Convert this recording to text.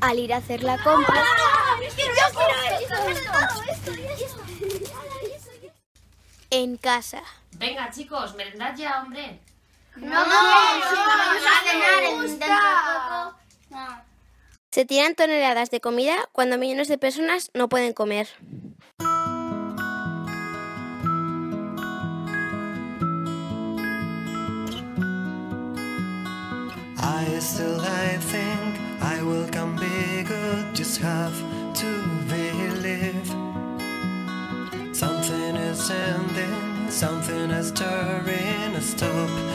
Al ir a hacer la compra, en casa. Venga, chicos, merendad ya, hombre. Se tiran toneladas de comida cuando millones de personas no pueden comer. I still I just have to believe. Something is ending, something is stirring, a stop